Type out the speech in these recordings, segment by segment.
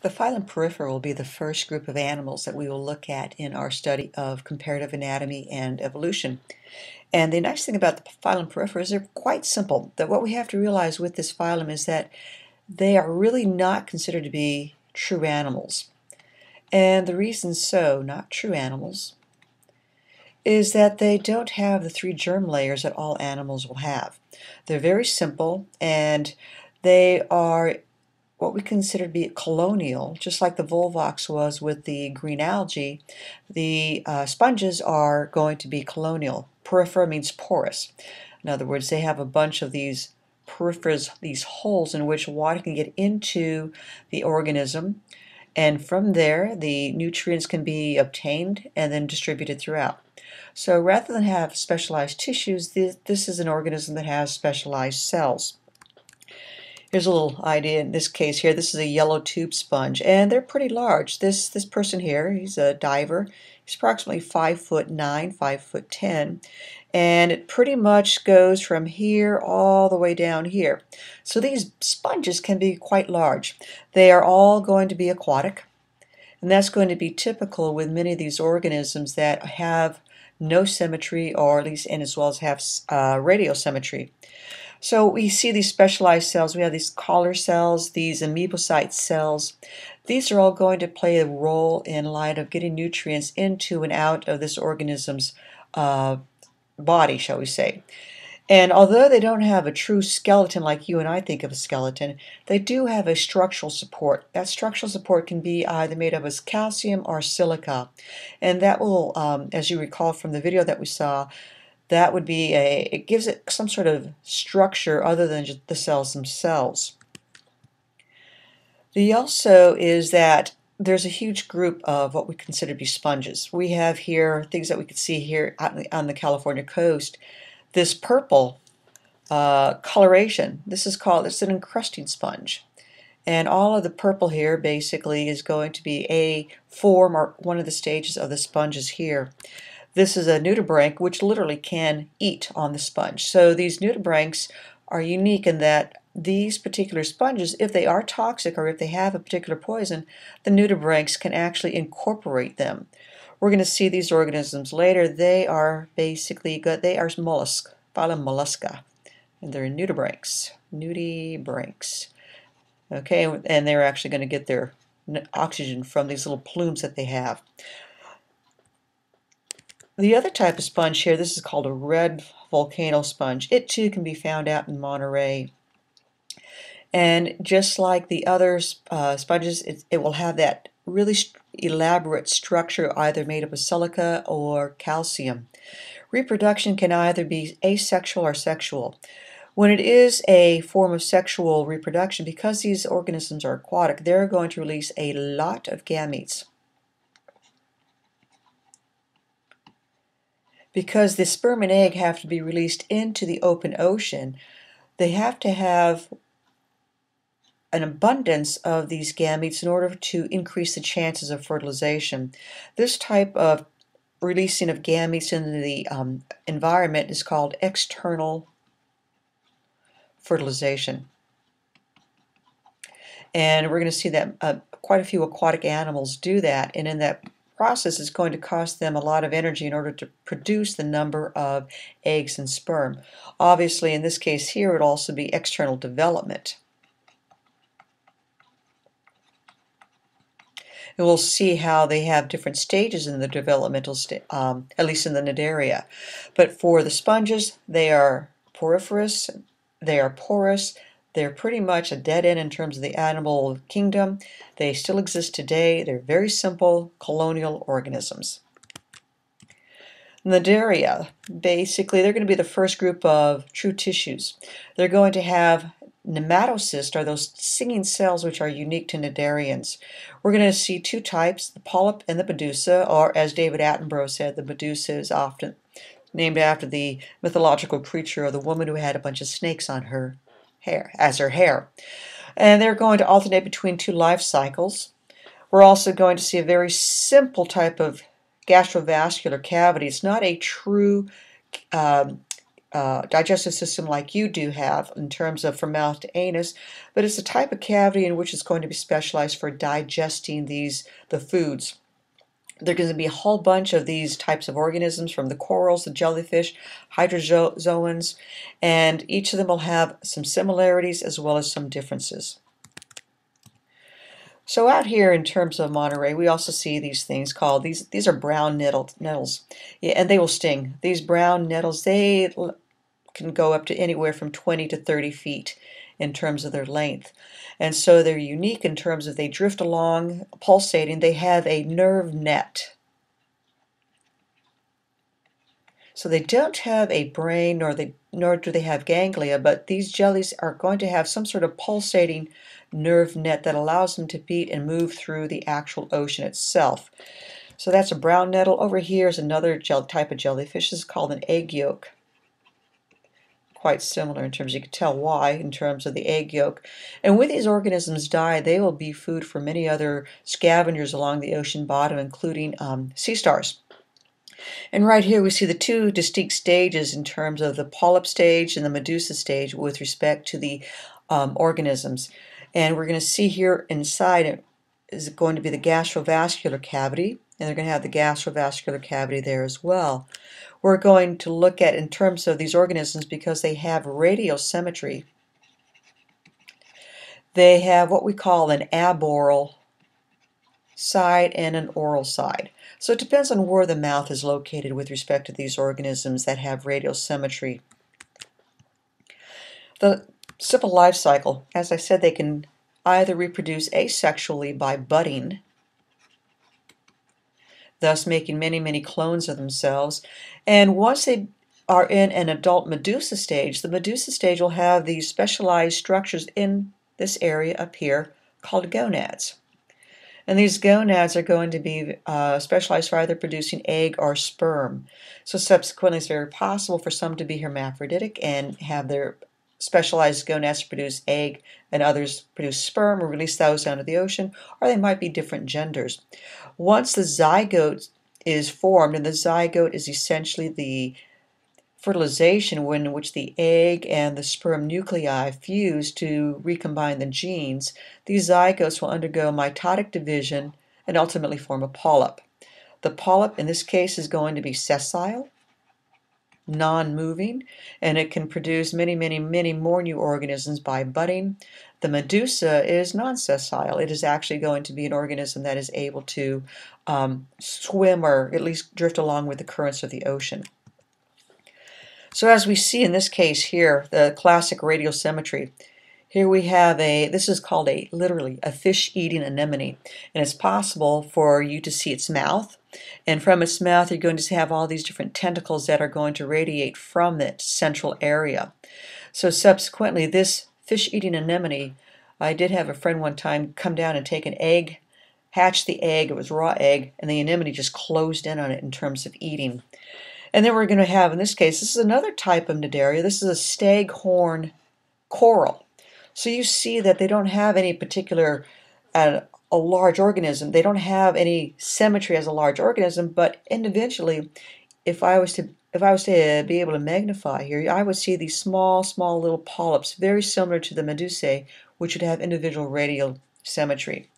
The phylum Porifera will be the first group of animals that we will look at in our study of comparative anatomy and evolution. And the nice thing about the phylum Porifera is they're quite simple. That what we have to realize with this phylum is that they are really not considered to be true animals. And the reason so, not true animals, is that they don't have the three germ layers that all animals will have. They're very simple and they are what we consider to be colonial, just like the Volvox was with the green algae, the uh, sponges are going to be colonial. Porifera means porous. In other words, they have a bunch of these poriferas, these holes in which water can get into the organism, and from there the nutrients can be obtained and then distributed throughout. So rather than have specialized tissues, this, this is an organism that has specialized cells. Here's a little idea in this case here. This is a yellow tube sponge, and they're pretty large. This this person here, he's a diver. He's approximately five foot nine, five foot ten, and it pretty much goes from here all the way down here. So these sponges can be quite large. They are all going to be aquatic, and that's going to be typical with many of these organisms that have no symmetry, or at least and as well as have uh, radial symmetry. So we see these specialized cells. We have these collar cells, these amoebocyte cells. These are all going to play a role in light of getting nutrients into and out of this organism's uh, body, shall we say. And although they don't have a true skeleton like you and I think of a skeleton, they do have a structural support. That structural support can be either made up of calcium or silica. And that will, um, as you recall from the video that we saw, that would be a, it gives it some sort of structure other than just the cells themselves. The also is that there's a huge group of what we consider to be sponges. We have here things that we can see here on the California coast. This purple uh, coloration, this is called, it's an encrusting sponge. And all of the purple here basically is going to be a form or one of the stages of the sponges here. This is a nudibranch which literally can eat on the sponge. So these nudibranchs are unique in that these particular sponges, if they are toxic or if they have a particular poison, the nudibranchs can actually incorporate them. We're going to see these organisms later. They are basically. They are mollusk, phylum mollusca, and they're nudibranchs, nudibranchs. Okay, and they're actually going to get their oxygen from these little plumes that they have. The other type of sponge here, this is called a red volcano sponge. It too can be found out in Monterey. And just like the other uh, sponges, it, it, will have that really st elaborate structure either made up of silica or calcium. Reproduction can either be asexual or sexual. When it is a form of sexual reproduction, because these organisms are aquatic, they're going to release a lot of gametes. Because the sperm and egg have to be released into the open ocean, they have to have an abundance of these gametes in order to increase the chances of fertilization. This type of releasing of gametes into the um, environment is called external fertilization. And we're going to see that uh, quite a few aquatic animals do that, and in that process is going to cost them a lot of energy in order to produce the number of eggs and sperm. Obviously, in this case here, it would also be external development. And we'll see how they have different stages in the developmental, um, at least in the cnidaria. But for the sponges, they are poriferous, they are porous, they're pretty much a dead end in terms of the animal kingdom. They still exist today. They're very simple colonial organisms. Cnidaria, basically, they're going to be the first group of true tissues. They're going to have nematocysts, are those singing cells which are unique to cnidarians. We're going to see two types, the polyp and the medusa, or as David Attenborough said, the medusa is often named after the mythological creature or the woman who had a bunch of snakes on her hair as her hair. And they're going to alternate between two life cycles. We're also going to see a very simple type of gastrovascular cavity. It's not a true um, uh, digestive system like you do have in terms of from mouth to anus, but it's a type of cavity in which it's going to be specialized for digesting these the foods. There's going to be a whole bunch of these types of organisms from the corals, the jellyfish, hydrozoans, and each of them will have some similarities as well as some differences. So out here in terms of Monterey, we also see these things called, these these are brown nettle, nettles, yeah, and they will sting. These brown nettles, they can go up to anywhere from 20 to 30 feet in terms of their length. And so they're unique in terms of they drift along, pulsating. They have a nerve net. So they don't have a brain nor they nor do they have ganglia, but these jellies are going to have some sort of pulsating nerve net that allows them to beat and move through the actual ocean itself. So that's a brown nettle. Over here is another gel type of jellyfish. This is called an egg yolk. Quite similar in terms, you can tell why, in terms of the egg yolk. And when these organisms die, they will be food for many other scavengers along the ocean bottom, including um, sea stars. And right here we see the two distinct stages in terms of the polyp stage and the medusa stage with respect to the um, organisms. And we're going to see here inside is going to be the gastrovascular cavity, and they're going to have the gastrovascular cavity there as well. We're going to look at in terms of these organisms because they have radial symmetry. They have what we call an aboral side and an oral side. So it depends on where the mouth is located with respect to these organisms that have radial symmetry. The simple life cycle, as I said, they can either reproduce asexually by budding, thus making many, many clones of themselves. And once they are in an adult medusa stage, the medusa stage will have these specialized structures in this area up here called gonads. And these gonads are going to be uh, specialized for either producing egg or sperm. So subsequently, it's very possible for some to be hermaphroditic and have their specialized gonads produce egg and others produce sperm or release those down to the ocean, or they might be different genders. Once the zygote is formed, and the zygote is essentially the fertilization in which the egg and the sperm nuclei fuse to recombine the genes, these zygotes will undergo mitotic division and ultimately form a polyp. The polyp in this case is going to be sessile, non-moving, and it can produce many, many, many more new organisms by budding. The medusa is non-sessile. It is actually going to be an organism that is able to um, swim or at least drift along with the currents of the ocean. So as we see in this case here, the classic radial symmetry, here we have a, this is called a, literally, a fish-eating anemone. And it's possible for you to see its mouth. And from its mouth, you're going to have all these different tentacles that are going to radiate from its central area. So subsequently, this fish-eating anemone, I did have a friend one time come down and take an egg, hatch the egg, it was raw egg, and the anemone just closed in on it in terms of eating. And then we're going to have, in this case, this is another type of cnidaria. This is a staghorn coral. So you see that they don't have any particular uh, a large organism. They don't have any symmetry as a large organism, but individually, if I was to if I was to be able to magnify here, I would see these small, small little polyps, very similar to the medusae, which would have individual radial symmetry.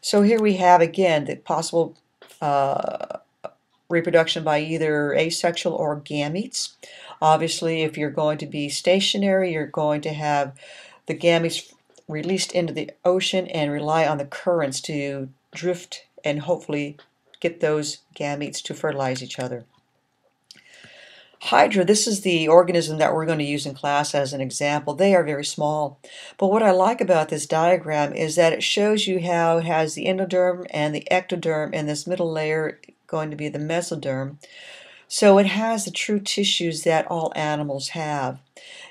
So here we have again the possible uh, reproduction by either asexual or gametes. Obviously, if you're going to be stationary, you're going to have the gametes released into the ocean and rely on the currents to drift and hopefully get those gametes to fertilize each other. Hydra, this is the organism that we're going to use in class as an example. They are very small. But what I like about this diagram is that it shows you how it has the endoderm and the ectoderm and this middle layer going to be the mesoderm. So it has the true tissues that all animals have.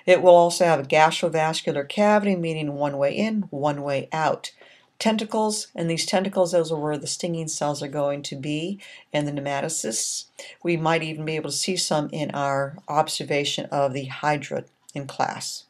It will also have a gastrovascular cavity, meaning one way in, one way out. Tentacles, and these tentacles, those are where the stinging cells are going to be, and the nematocysts. We might even be able to see some in our observation of the hydra in class.